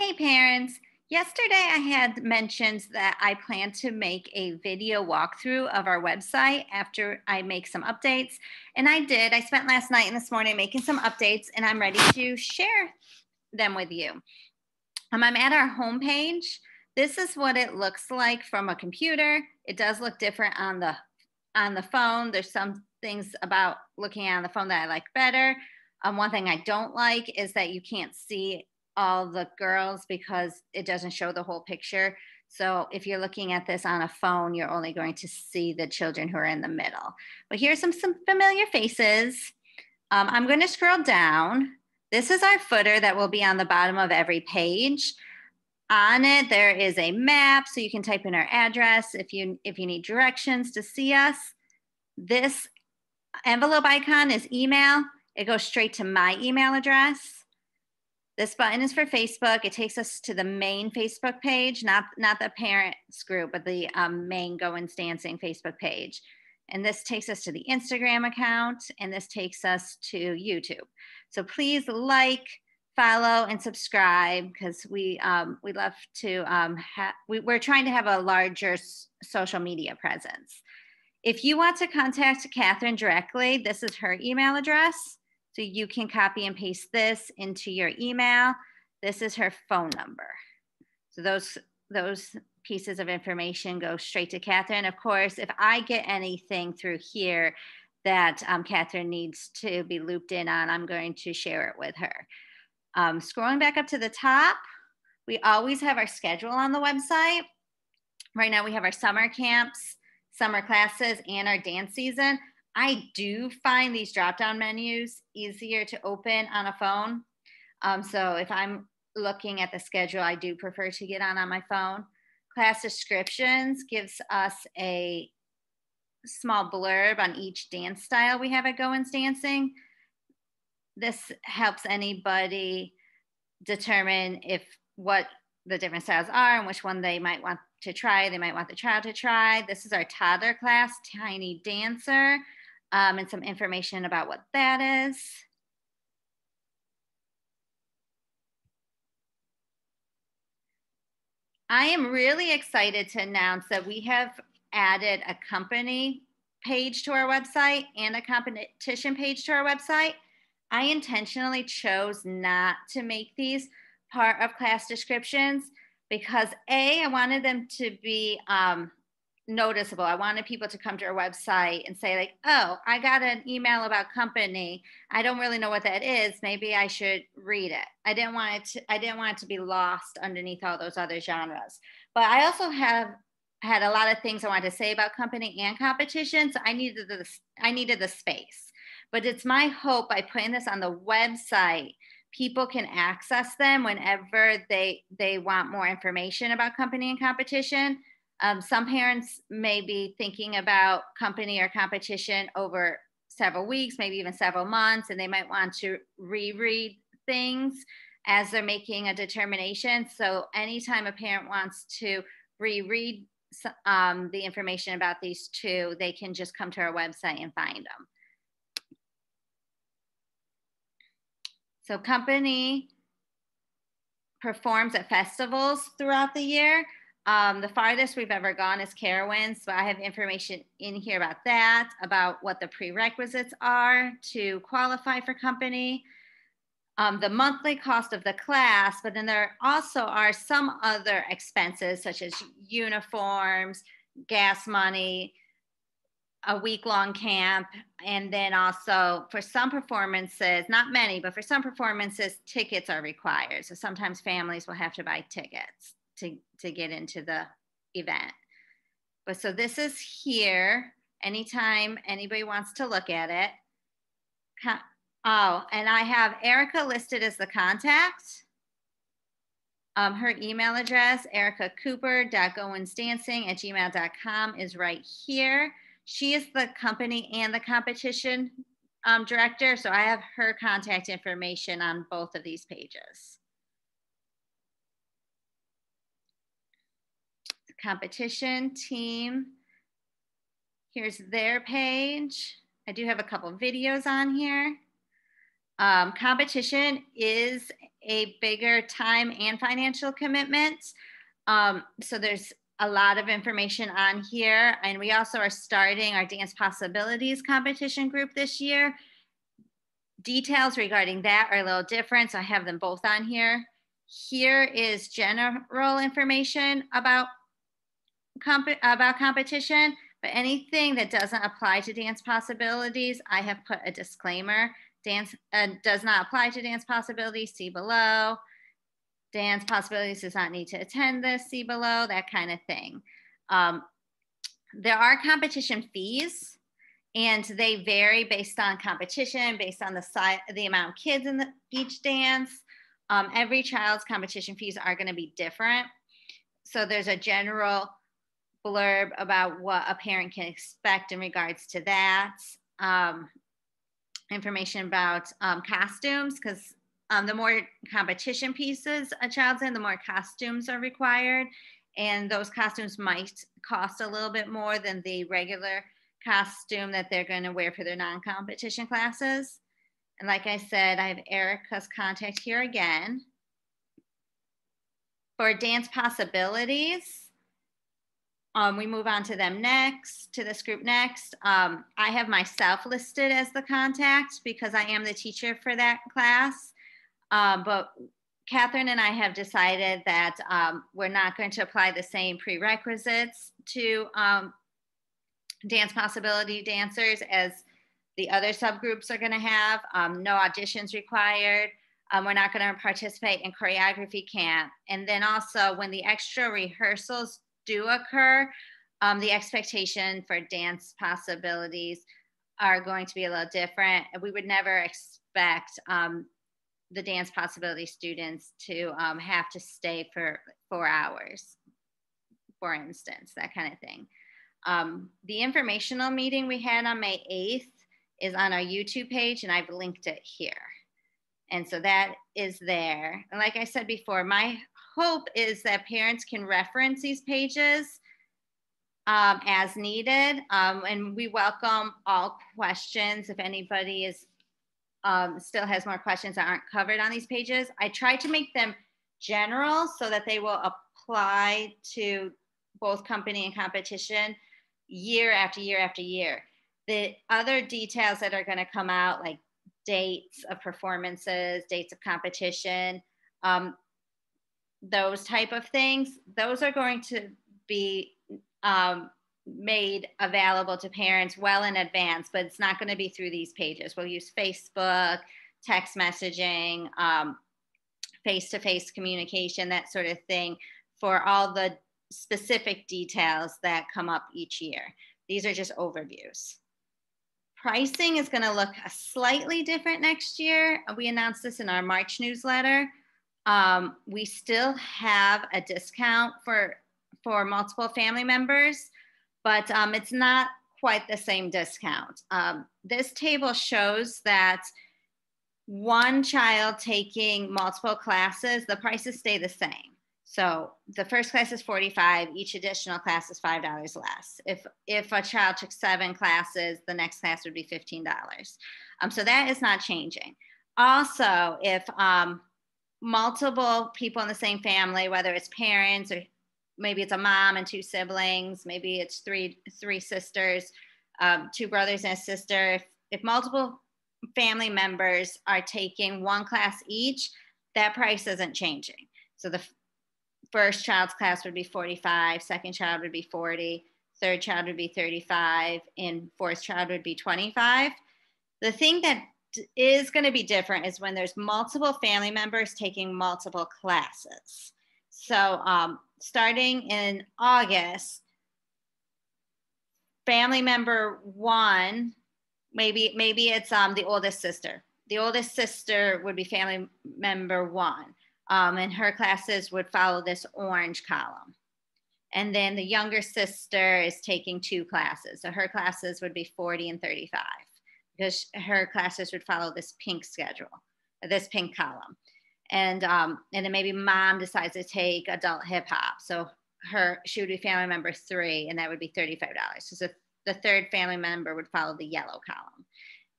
Hey parents, yesterday I had mentioned that I plan to make a video walkthrough of our website after I make some updates. And I did. I spent last night and this morning making some updates and I'm ready to share them with you. Um, I'm at our homepage. This is what it looks like from a computer. It does look different on the on the phone. There's some things about looking on the phone that I like better. Um, one thing I don't like is that you can't see all the girls because it doesn't show the whole picture. So if you're looking at this on a phone, you're only going to see the children who are in the middle. But here's some, some familiar faces. Um, I'm going to scroll down. This is our footer that will be on the bottom of every page. On it, there is a map, so you can type in our address if you if you need directions to see us. This envelope icon is email. It goes straight to my email address. This button is for Facebook. It takes us to the main Facebook page, not, not the parents group, but the um, main Goins Dancing Facebook page. And this takes us to the Instagram account, and this takes us to YouTube. So please like, follow, and subscribe because we um, we love to um, have. We, we're trying to have a larger social media presence. If you want to contact Catherine directly, this is her email address. So you can copy and paste this into your email. This is her phone number. So those, those pieces of information go straight to Catherine. Of course, if I get anything through here that um, Catherine needs to be looped in on, I'm going to share it with her. Um, scrolling back up to the top, we always have our schedule on the website. Right now we have our summer camps, summer classes, and our dance season. I do find these drop down menus easier to open on a phone. Um, so if I'm looking at the schedule, I do prefer to get on on my phone. Class descriptions gives us a small blurb on each dance style we have at Goins Dancing. This helps anybody determine if what the different styles are and which one they might want to try. They might want the child to try. This is our toddler class, Tiny Dancer um, and some information about what that is. I am really excited to announce that we have added a company page to our website and a competition page to our website. I intentionally chose not to make these part of class descriptions because A, I wanted them to be um, noticeable. I wanted people to come to our website and say, like, oh, I got an email about company. I don't really know what that is. Maybe I should read it. I didn't want it to, I didn't want it to be lost underneath all those other genres. But I also have had a lot of things I wanted to say about company and competition. So I needed the I needed the space. But it's my hope by putting this on the website people can access them whenever they they want more information about company and competition um, some parents may be thinking about company or competition over several weeks, maybe even several months, and they might want to reread things as they're making a determination. So, anytime a parent wants to reread um, the information about these two, they can just come to our website and find them. So, company performs at festivals throughout the year. Um, the farthest we've ever gone is Carowinds, so I have information in here about that, about what the prerequisites are to qualify for company, um, the monthly cost of the class, but then there also are some other expenses such as uniforms, gas money, a week long camp, and then also for some performances, not many, but for some performances, tickets are required. So sometimes families will have to buy tickets to, to get into the event. But so this is here. Anytime anybody wants to look at it. Oh, and I have Erica listed as the contact. Um, her email address, Erica Cooper.goinsdancing at gmail.com is right here. She is the company and the competition um, director. So I have her contact information on both of these pages. Competition team. Here's their page. I do have a couple videos on here. Um, competition is a bigger time and financial commitment. Um, so there's a lot of information on here. And we also are starting our Dance Possibilities competition group this year. Details regarding that are a little different. So I have them both on here. Here is general information about, comp about competition, but anything that doesn't apply to Dance Possibilities, I have put a disclaimer. Dance uh, does not apply to Dance Possibilities, see below. Dance Possibilities does not need to attend this, see below, that kind of thing. Um, there are competition fees and they vary based on competition, based on the size, the amount of kids in the, each dance. Um, every child's competition fees are going to be different. So there's a general blurb about what a parent can expect in regards to that. Um, information about um, costumes, because um, the more competition pieces a child's in, the more costumes are required. And those costumes might cost a little bit more than the regular costume that they're going to wear for their non competition classes. And like I said, I have Erica's contact here again. For dance possibilities, um, we move on to them next, to this group next. Um, I have myself listed as the contact because I am the teacher for that class. Um, but Catherine and I have decided that um, we're not going to apply the same prerequisites to um, dance possibility dancers as the other subgroups are going to have. Um, no auditions required. Um, we're not going to participate in choreography camp. And then also when the extra rehearsals do occur, um, the expectation for dance possibilities are going to be a little different. We would never expect um, the dance possibility students to um, have to stay for four hours, for instance, that kind of thing. Um, the informational meeting we had on May 8th is on our YouTube page, and I've linked it here. And so that is there. And like I said before, my hope is that parents can reference these pages um, as needed. Um, and we welcome all questions if anybody is um, still has more questions that aren't covered on these pages. I try to make them general so that they will apply to both company and competition year after year after year. The other details that are going to come out, like dates of performances, dates of competition, um, those type of things, those are going to be um, made available to parents well in advance, but it's not going to be through these pages. We'll use Facebook, text messaging, face to face communication, that sort of thing for all the specific details that come up each year. These are just overviews. Pricing is going to look a slightly different next year. We announced this in our March newsletter. Um, we still have a discount for for multiple family members but um, it's not quite the same discount. Um, this table shows that one child taking multiple classes, the prices stay the same. So the first class is 45, each additional class is $5 less. If, if a child took seven classes, the next class would be $15. Um, so that is not changing. Also, if um, multiple people in the same family, whether it's parents or maybe it's a mom and two siblings maybe it's three three sisters um, two brothers and a sister. If, if multiple family members are taking one class each that price isn't changing. So the first child's class would be 45 second child would be 40 third child would be 35 and fourth child would be 25 the thing that is going to be different is when there's multiple family members taking multiple classes so um, starting in August, family member one, maybe maybe it's um, the oldest sister. The oldest sister would be family member one, um, and her classes would follow this orange column. And then the younger sister is taking two classes. So her classes would be 40 and 35 because her classes would follow this pink schedule, this pink column and um, and then maybe mom decides to take adult hip hop. So her she would be family member three, and that would be thirty five dollars. So the third family member would follow the yellow column,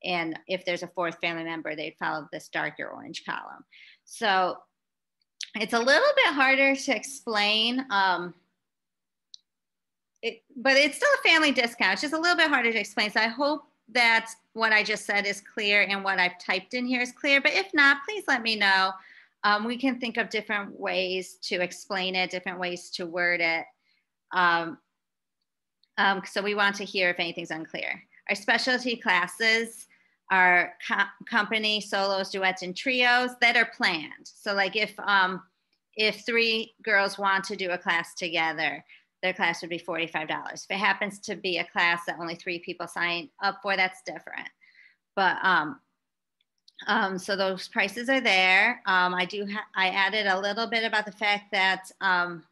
and if there's a fourth family member, they'd follow this darker orange column. So it's a little bit harder to explain. Um, it, but it's still a family discount. It's just a little bit harder to explain. So I hope that what I just said is clear and what I've typed in here is clear. But if not, please let me know. Um, we can think of different ways to explain it, different ways to word it. Um, um, so we want to hear if anything's unclear. Our specialty classes are co company, solos, duets, and trios that are planned. So like if, um, if three girls want to do a class together, their class would be $45. If it happens to be a class that only three people sign up for, that's different. But um, um, so those prices are there. Um, I do, I added a little bit about the fact that um,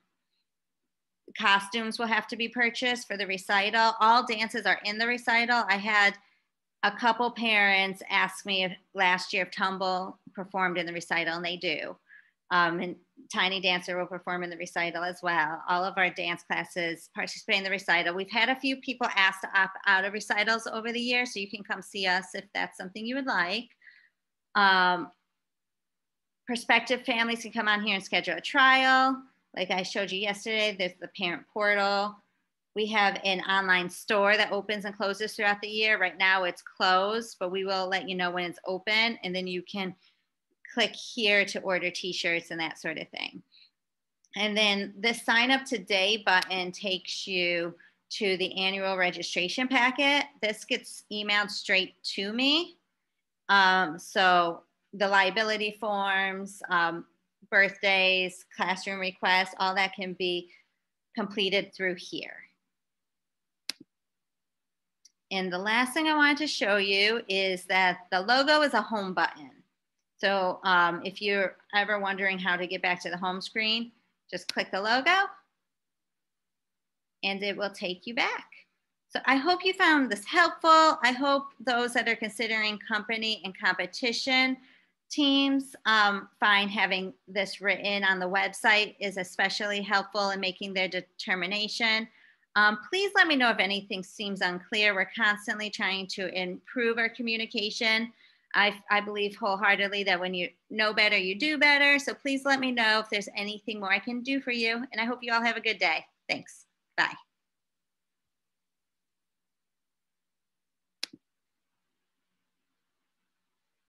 costumes will have to be purchased for the recital. All dances are in the recital. I had a couple parents ask me if last year if Tumble performed in the recital, and they do. Um, and Tiny Dancer will perform in the recital as well. All of our dance classes participate in the recital. We've had a few people ask to opt out of recitals over the year, so you can come see us if that's something you would like. Um, prospective families can come on here and schedule a trial. Like I showed you yesterday, there's the parent portal. We have an online store that opens and closes throughout the year. Right now it's closed, but we will let you know when it's open and then you can click here to order t-shirts and that sort of thing. And then the sign up today button takes you to the annual registration packet. This gets emailed straight to me. Um, so the liability forms, um, birthdays, classroom requests, all that can be completed through here. And the last thing I wanted to show you is that the logo is a home button. So um, if you're ever wondering how to get back to the home screen, just click the logo and it will take you back. So I hope you found this helpful. I hope those that are considering company and competition teams um, find having this written on the website is especially helpful in making their determination. Um, please let me know if anything seems unclear. We're constantly trying to improve our communication. I, I believe wholeheartedly that when you know better, you do better. So please let me know if there's anything more I can do for you. And I hope you all have a good day. Thanks. Bye.